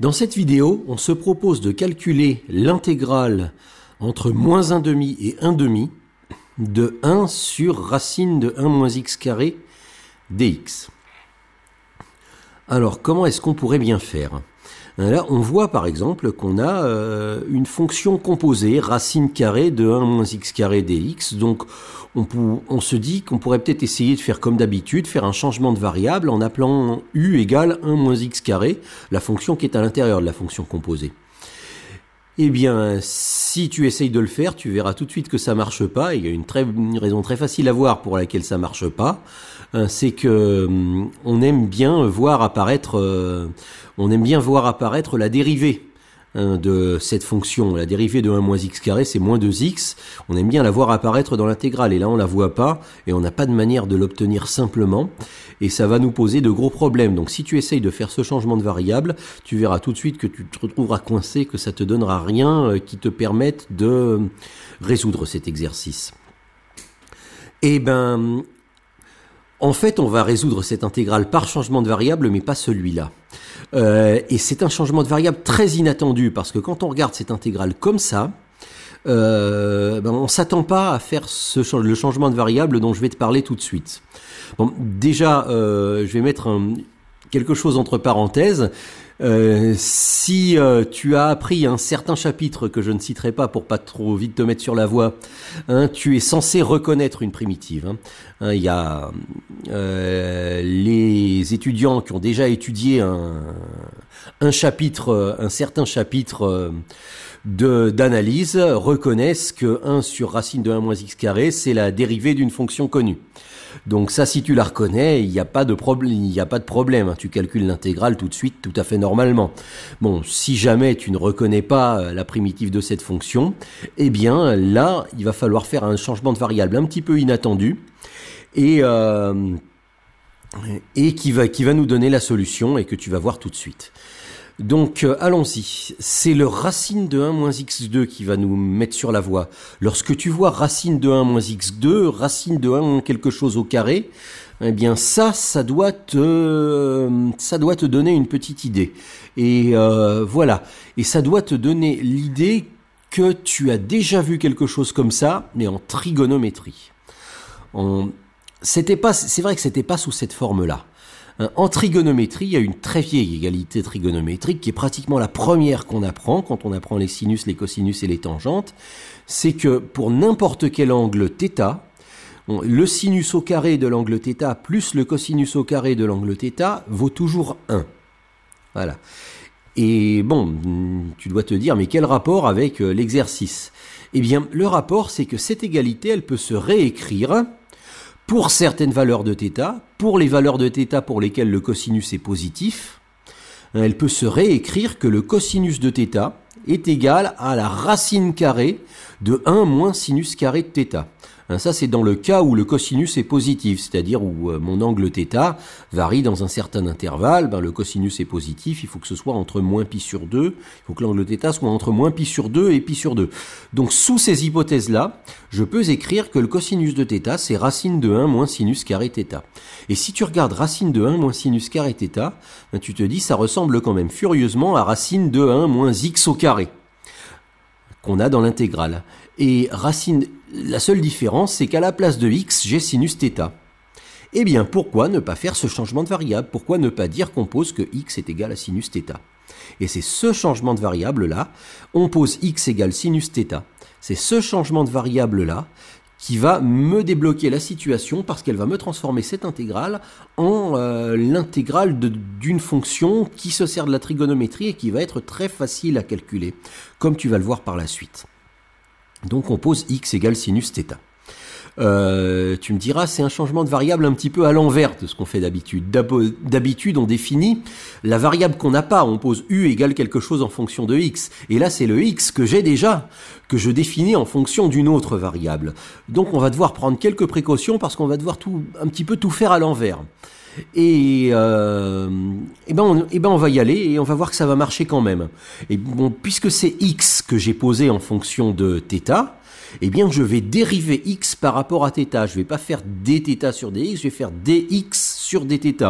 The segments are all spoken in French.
Dans cette vidéo, on se propose de calculer l'intégrale entre moins 1 demi et 1 demi de 1 sur racine de 1 moins x carré dx. Alors comment est-ce qu'on pourrait bien faire? Là, on voit par exemple qu'on a euh, une fonction composée, racine carrée de 1 moins x carré dx. Donc on, se dit qu'on pourrait peut-être essayer de faire comme d'habitude, faire un changement de variable en appelant u égale 1 moins x carré, la fonction qui est à l'intérieur de la fonction composée. Eh bien, si tu essayes de le faire, tu verras tout de suite que ça marche pas. il y a une, raison très facile à voir pour laquelle ça marche pas. Euh, c'est que hum, on aime bien voir apparaître, euh, on aime bien voir apparaître la dérivée Hein, de cette fonction. La dérivée de 1 moins x carré, c'est moins 2x. On aime bien la voir apparaître dans l'intégrale. Et là, on la voit pas. Et on n'a pas de manière de l'obtenir simplement. Et ça va nous poser de gros problèmes. Donc, si tu essayes de faire ce changement de variable, tu verras tout de suite que tu te retrouveras coincé, que ça te donnera rien euh, qui te permette de résoudre cet exercice. Eh ben, en fait, on va résoudre cette intégrale par changement de variable, mais pas celui-là. Euh, et c'est un changement de variable très inattendu parce que quand on regarde cette intégrale comme ça, euh, ben on s'attend pas à faire ce, le changement de variable dont je vais te parler tout de suite. Bon, déjà, euh, je vais mettre quelque chose entre parenthèses. Euh, si euh, tu as appris un certain chapitre que je ne citerai pas pour pas trop vite te mettre sur la voie, hein, tu es censé reconnaître une primitive. Hein. Hein, il y a euh, les étudiants qui ont déjà étudié un, un chapitre, un certain chapitre d'analyse reconnaissent que 1 sur racine de 1 moins x carré, c'est la dérivée d'une fonction connue. Donc ça, si tu la reconnais, il n'y a pas de problème. Tu calcules l'intégrale tout de suite, tout à fait normalement. Bon, si jamais tu ne reconnais pas euh, la primitive de cette fonction, eh bien là, il va falloir faire un changement de variable un petit peu inattendu et euh, qui va nous donner la solution et que tu vas voir tout de suite. Donc euh, allons-y, c'est le racine de 1 moins x2 qui va nous mettre sur la voie. Lorsque tu vois racine de 1 moins x2, racine de 1 quelque chose au carré, eh bien ça, ça doit te, ça doit te donner une petite idée. Et euh, voilà, et ça doit te donner l'idée que tu as déjà vu quelque chose comme ça, mais en trigonométrie. C'était pas, c'est vrai que c'était pas sous cette forme-là. Hein, en trigonométrie, il y a une très vieille égalité trigonométrique qui est pratiquement la première qu'on apprend quand on apprend les sinus, les cosinus et les tangentes. C'est que pour n'importe quel angle θ, le sinus au carré de l'angle θ plus le cosinus au carré de l'angle θ vaut toujours 1. Voilà. Et bon, tu dois te dire, mais quel rapport avec euh, l'exercice Eh bien, le rapport, c'est que cette égalité, elle peut se réécrire pour certaines valeurs de θ, pour les valeurs de θ pour lesquelles le cosinus est positif, hein, elle peut se réécrire que le cosinus de θ est égal à la racine carrée de 1 moins sinus carré de θ. Hein, ça, c'est dans le cas où le cosinus est positif, c'est-à-dire où euh, mon angle θ varie dans un certain intervalle. Ben, le cosinus est positif, il faut que ce soit entre moins pi sur 2. Il faut que l'angle θ soit entre moins pi sur 2 et pi sur 2. Donc, sous ces hypothèses-là, je peux écrire que le cosinus de θ, c'est racine de 1 moins sinus carré θ. Et si tu regardes racine de 1 moins sinus carré θ, ben, tu te dis, ça ressemble quand même furieusement à racine de 1 moins x au carré qu'on a dans l'intégrale. Et racine, la seule différence, c'est qu'à la place de x, j'ai sinus θ. Eh bien, pourquoi ne pas faire ce changement de variable Pourquoi ne pas dire qu'on pose que x est égal à sinus θ Et c'est ce changement de variable-là, on pose x égale sinus θ. C'est ce changement de variable-là qui va me débloquer la situation parce qu'elle va me transformer cette intégrale en euh, l'intégrale d'une fonction qui se sert de la trigonométrie et qui va être très facile à calculer, comme tu vas le voir par la suite. Donc on pose x égale sinus θ. Euh, tu me diras, c'est un changement de variable un petit peu à l'envers de ce qu'on fait d'habitude. D'habitude, on définit la variable qu'on n'a pas. On pose u égale quelque chose en fonction de x. Et là, c'est le x que j'ai déjà, que je définis en fonction d'une autre variable. Donc, on va devoir prendre quelques précautions parce qu'on va devoir tout, un petit peu tout faire à l'envers. Et, euh, ben on, et ben on va y aller et on va voir que ça va marcher quand même. Et bon, puisque c'est x que j'ai posé en fonction de θ, eh bien je vais dériver x par rapport à θ. Je vais pas faire dθ sur dx, je vais faire dx sur dθ.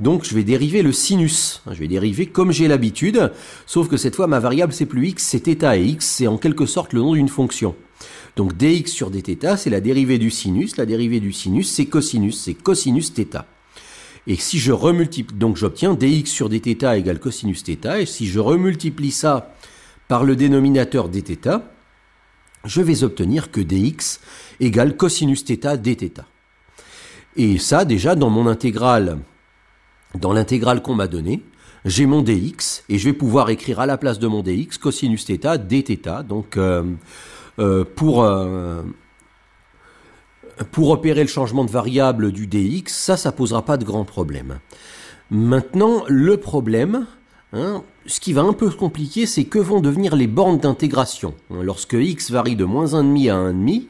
Donc je vais dériver le sinus. Je vais dériver comme j'ai l'habitude, sauf que cette fois ma variable c'est plus x, c'est θ et x, c'est en quelque sorte le nom d'une fonction. Donc dx sur dθ, c'est la dérivée du sinus. La dérivée du sinus, c'est cosinus, c'est cosinus θ. Et si je remultiplie, donc j'obtiens dx sur dθ égale cosinus θ, et si je remultiplie ça par le dénominateur dθ, je vais obtenir que dx égale cosinus θ dθ. Et ça, déjà, dans mon intégrale, dans l'intégrale qu'on m'a donnée, j'ai mon dx, et je vais pouvoir écrire à la place de mon dx cosinus θ dθ. Donc, euh, euh, pour, euh, pour opérer le changement de variable du dx, ça, ça posera pas de grand problème. Maintenant, le problème, hein, ce qui va un peu compliquer, c'est que vont devenir les bornes d'intégration. Lorsque x varie de moins 1,5 à 1,5,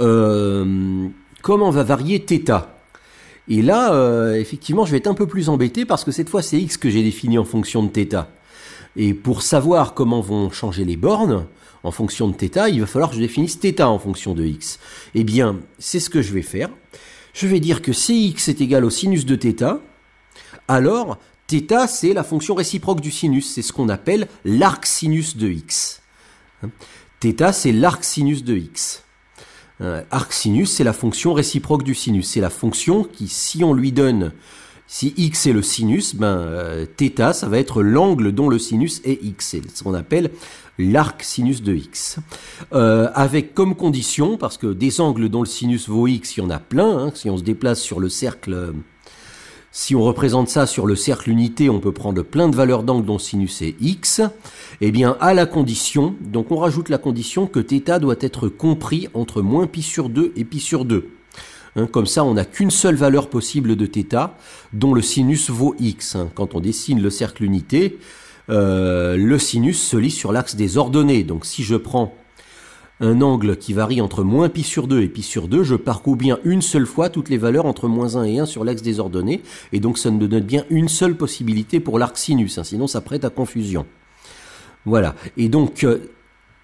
euh, comment va varier θ? Et là, effectivement, je vais être un peu plus embêté parce que cette fois, c'est x que j'ai défini en fonction de θ. Et pour savoir comment vont changer les bornes, en fonction de θ, il va falloir que je définisse θ en fonction de x. Eh bien, c'est ce que je vais faire. Je vais dire que Cx est égal au sinus de θ. Alors, θ, c'est la fonction réciproque du sinus. C'est ce qu'on appelle l'arc sinus de x. θ, c'est l'arc sinus de x. Euh, arc sinus, c'est la fonction réciproque du sinus. C'est la fonction qui, si on lui donne si x est le sinus, ben euh, θ, ça va être l'angle dont le sinus est x. C'est ce qu'on appelle l'arc sinus de x. Euh, avec comme condition, parce que des angles dont le sinus vaut x, il y en a plein. Hein, si on se déplace sur le cercle, si on représente ça sur le cercle unité, on peut prendre plein de valeurs d'angle dont le sinus est x. Eh bien, à la condition, donc on rajoute la condition que θ doit être compris entre moins pi sur 2 et pi sur 2. Hein, comme ça, on n'a qu'une seule valeur possible de θ, dont le sinus vaut x. Hein. Quand on dessine le cercle unité, euh, le sinus se lit sur l'axe des ordonnées. Donc si je prends un angle qui varie entre moins pi sur 2 et pi sur 2, je parcours bien une seule fois toutes les valeurs entre moins 1 et 1 sur l'axe des ordonnées, et donc ça me donne bien une seule possibilité pour l'arc sinus, hein. sinon ça prête à confusion. Voilà, et donc euh,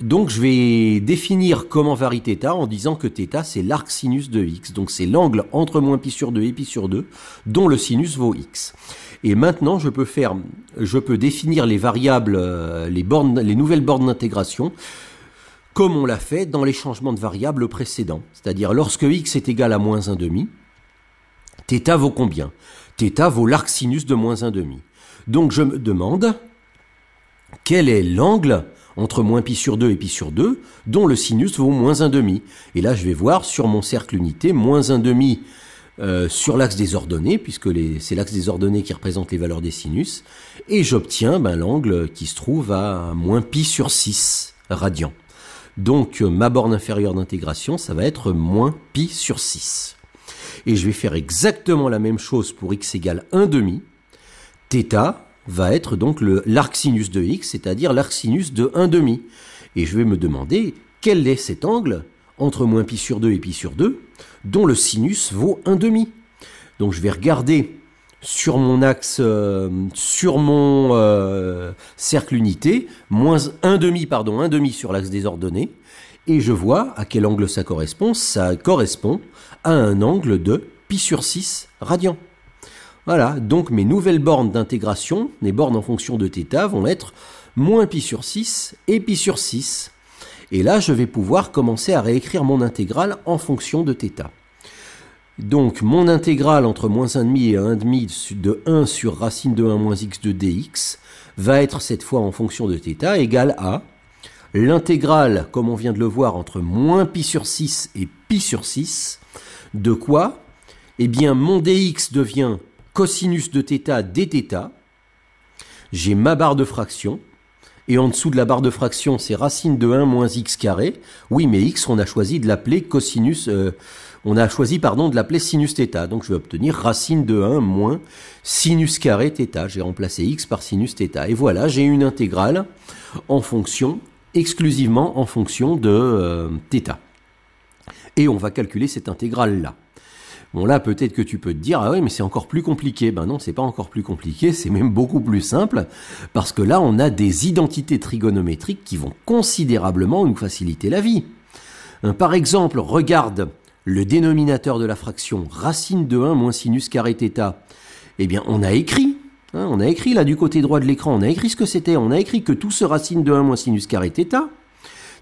donc je vais définir comment varie θ en disant que θ c'est l'arc sinus de x. Donc c'est l'angle entre moins pi sur 2 et pi sur 2 dont le sinus vaut x. Et maintenant je peux faire, je peux définir les variables, euh, les bornes, les nouvelles bornes d'intégration comme on l'a fait dans les changements de variables précédents. C'est-à-dire lorsque x est égal à moins 1,5, θ vaut combien θ vaut l'arc sinus de moins 1,5. Donc je me demande quel est l'angle entre moins pi sur 2 et pi sur 2, dont le sinus vaut moins 1 demi. Et là, je vais voir sur mon cercle unité, moins 1 demi euh, sur l'axe des ordonnées, puisque c'est l'axe des ordonnées qui représente les valeurs des sinus, et j'obtiens ben, l'angle qui se trouve à moins pi sur 6 radians. Donc euh, ma borne inférieure d'intégration, ça va être moins pi sur 6. Et je vais faire exactement la même chose pour x égale 1 demi. Va être donc l'arc sinus de x, c'est-à-dire l'arc sinus de 1 demi. Et je vais me demander quel est cet angle entre moins pi sur 2 et pi sur 2 dont le sinus vaut 1 demi. Donc je vais regarder sur mon axe, euh, sur mon euh, cercle unité, moins 1 demi, pardon, 1 demi sur l'axe des ordonnées, et je vois à quel angle ça correspond. Ça correspond à un angle de pi sur 6 radians. Voilà, donc mes nouvelles bornes d'intégration, les bornes en fonction de θ, vont être moins pi sur 6 et pi sur 6. Et là, je vais pouvoir commencer à réécrire mon intégrale en fonction de θ. Donc, mon intégrale entre moins 1,5 et 1,5 de 1 sur racine de 1 moins x de dx va être cette fois en fonction de θ égale à l'intégrale, comme on vient de le voir, entre moins pi sur 6 et pi sur 6, de quoi Eh bien, mon dx devient cosinus de θ dθ. J'ai ma barre de fraction. Et en dessous de la barre de fraction, c'est racine de 1 moins x carré. Oui, mais x, on a choisi de l'appeler cosinus, euh, on a choisi, pardon, de l'appeler sinus θ. Donc je vais obtenir racine de 1 moins sinus carré θ. J'ai remplacé x par sinus θ. Et voilà, j'ai une intégrale en fonction, exclusivement en fonction de euh, θ. Et on va calculer cette intégrale-là. Bon là peut-être que tu peux te dire ah oui mais c'est encore plus compliqué. Ben non c'est pas encore plus compliqué, c'est même beaucoup plus simple parce que là on a des identités trigonométriques qui vont considérablement nous faciliter la vie. Euh, par exemple regarde le dénominateur de la fraction racine de 1 moins sinus carré θ Eh bien, on a écrit, hein, on a écrit là du côté droit de l'écran, on a écrit ce que c'était, on a écrit que tout ce racine de 1 moins sinus carré θ,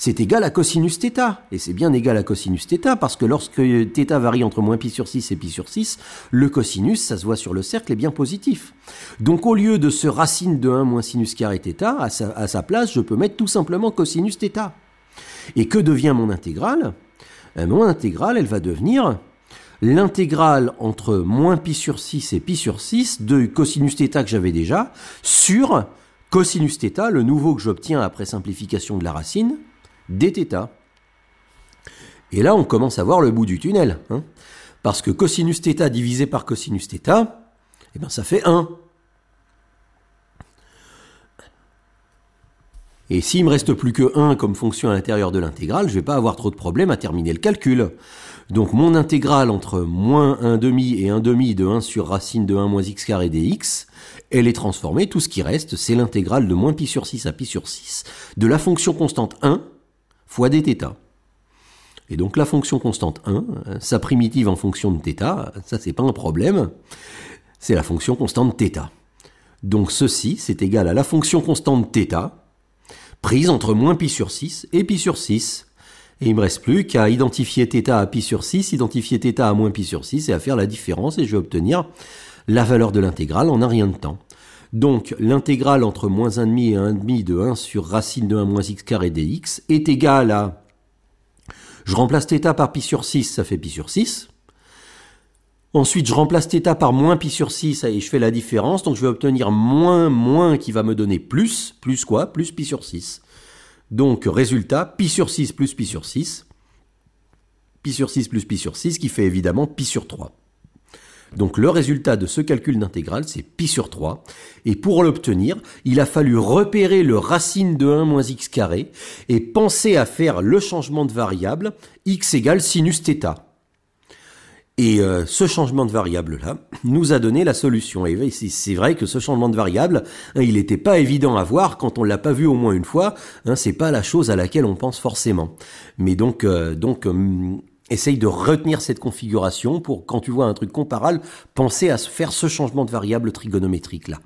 c'est égal à cosinus θ. Et c'est bien égal à cosinus θ parce que lorsque θ varie entre moins pi sur 6 et pi sur 6, le cosinus, ça se voit sur le cercle, est bien positif. Donc au lieu de ce racine de 1 moins sinus carré θ, à sa, à sa place, je peux mettre tout simplement cosinus θ. Et que devient mon intégrale euh, Mon intégrale, elle va devenir l'intégrale entre moins pi sur 6 et pi sur 6 de cosinus θ que j'avais déjà sur cosinus θ, le nouveau que j'obtiens après simplification de la racine, dθ. Et là, on commence à voir le bout du tunnel. Hein. parce que cosinus θ divisé par cosinus θ, eh ben, ça fait 1. Et s'il me reste plus que 1 comme fonction à l'intérieur de l'intégrale, je vais pas avoir trop de problèmes à terminer le calcul. Donc mon intégrale entre moins 1 demi et 1 demi de 1 sur racine de 1 moins x carré dx, elle est transformée, tout ce qui reste, c'est l'intégrale de moins pi sur 6 à pi sur 6 de la fonction constante 1 fois dθ. Et donc la fonction constante 1, sa primitive en fonction de θ, ça c'est pas un problème, c'est la fonction constante θ. Donc ceci, c'est égal à la fonction constante θ, prise entre moins pi sur 6 et pi sur 6. Et il me reste plus qu'à identifier θ à pi sur 6, identifier θ à moins pi sur 6 et à faire la différence et je vais obtenir la valeur de l'intégrale en un rien de temps. Donc l'intégrale entre moins 1,5 et 1,5 de 1 sur racine de 1 moins x carré dx est égale à... Je remplace θ par pi sur 6, ça fait pi sur 6. Ensuite, je remplace θ par moins pi sur 6 et je fais la différence. Donc je vais obtenir moins moins qui va me donner plus. Plus quoi? Plus pi sur 6. Donc résultat, pi sur 6 plus pi sur 6. Pi sur 6 plus pi sur 6 qui fait évidemment pi sur 3. Donc le résultat de ce calcul d'intégrale, c'est pi sur 3. Et pour l'obtenir, il a fallu repérer le racine de 1 moins x carré et penser à faire le changement de variable x égale sinus. Et euh, ce changement de variable-là nous a donné la solution. Et c'est vrai que ce changement de variable, hein, il n'était pas évident à voir quand on l'a pas vu au moins une fois. Hein, c'est pas la chose à laquelle on pense forcément. Mais donc, euh, donc, hum, essaye de retenir cette configuration pour quand tu vois un truc comparable, penser à faire ce changement de variable trigonométrique là.